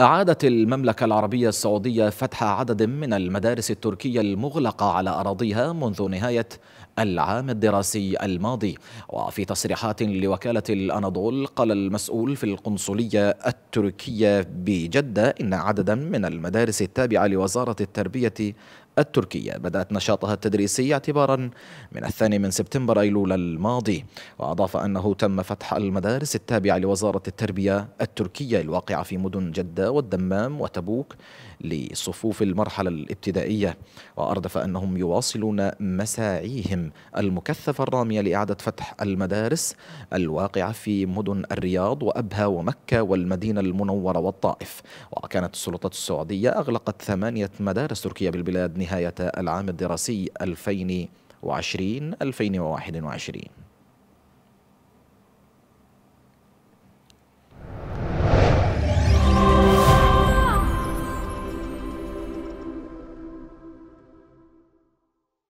أعادت المملكة العربية السعودية فتح عدد من المدارس التركية المغلقة على أراضيها منذ نهاية العام الدراسي الماضي. وفي تصريحات لوكالة الأناضول قال المسؤول في القنصلية التركية بجدة إن عددا من المدارس التابعة لوزارة التربية التركية. بدأت نشاطها التدريسي اعتبارا من الثاني من سبتمبر أيلول الماضي وأضاف أنه تم فتح المدارس التابعة لوزارة التربية التركية الواقعة في مدن جدة والدمام وتبوك لصفوف المرحلة الابتدائية. وأردف أنهم يواصلون مساعيهم المكثفة الرامية لإعادة فتح المدارس الواقعة في مدن الرياض وأبها ومكة والمدينة المنورة والطائف. وكانت السلطات السعودية أغلقت ثمانية مدارس تركية بالبلاد نهاية العام الدراسي 2020-2021